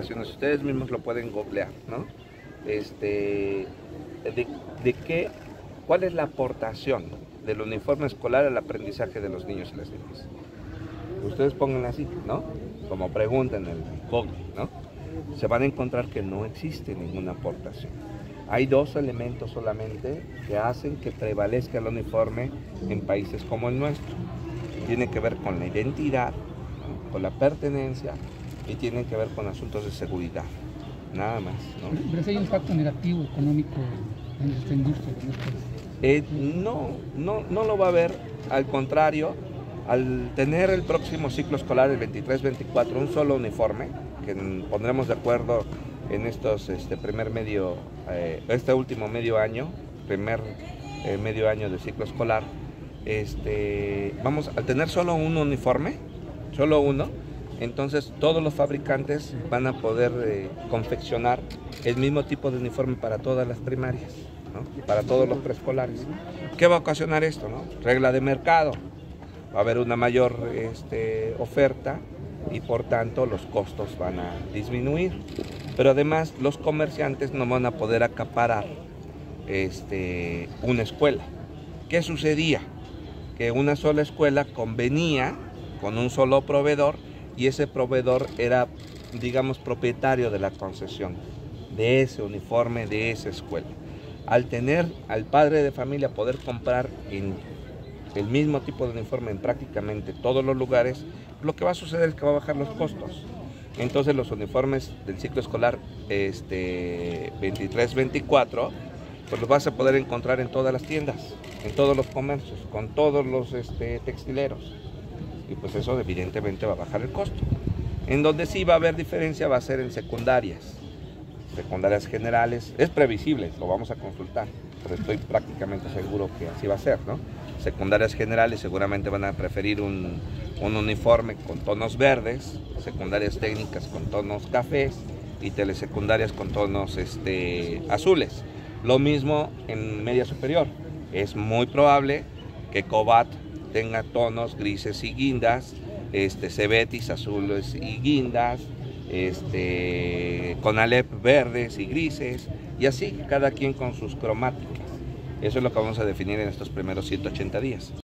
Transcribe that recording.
Ustedes mismos lo pueden googlear, ¿no? Este, de, de qué, ¿Cuál es la aportación del uniforme escolar al aprendizaje de los niños y las niñas? Ustedes pongan así, ¿no? Como pregunta en el Google, ¿no? Se van a encontrar que no existe ninguna aportación. Hay dos elementos solamente que hacen que prevalezca el uniforme en países como el nuestro. Tiene que ver con la identidad, con la pertenencia y tienen que ver con asuntos de seguridad, nada más. ¿no? Pero si hay un impacto negativo económico en esta industria. Eh, no, no, no lo va a haber, al contrario, al tener el próximo ciclo escolar, el 23-24, un solo uniforme, que pondremos de acuerdo en estos, este primer medio, eh, este último medio año, primer eh, medio año de ciclo escolar, este, vamos, al tener solo un uniforme, solo uno, entonces todos los fabricantes van a poder eh, confeccionar el mismo tipo de uniforme para todas las primarias, para todos los preescolares. ¿Qué va a ocasionar esto? No? Regla de mercado. Va a haber una mayor este, oferta y por tanto los costos van a disminuir. Pero además los comerciantes no van a poder acaparar este, una escuela. ¿Qué sucedía? Que una sola escuela convenía con un solo proveedor y ese proveedor era, digamos, propietario de la concesión, de ese uniforme, de esa escuela. Al tener al padre de familia poder comprar en el mismo tipo de uniforme en prácticamente todos los lugares, lo que va a suceder es que va a bajar los costos. Entonces los uniformes del ciclo escolar este, 23-24, pues los vas a poder encontrar en todas las tiendas, en todos los comercios, con todos los este, textileros y pues eso evidentemente va a bajar el costo. En donde sí va a haber diferencia va a ser en secundarias, secundarias generales, es previsible, lo vamos a consultar, pero estoy prácticamente seguro que así va a ser, ¿no? Secundarias generales seguramente van a preferir un, un uniforme con tonos verdes, secundarias técnicas con tonos cafés y telesecundarias con tonos este, azules. Lo mismo en media superior. Es muy probable que Cobat tenga tonos grises y guindas, este, cebetis azules y guindas, este, con alep verdes y grises, y así cada quien con sus cromáticas. Eso es lo que vamos a definir en estos primeros 180 días.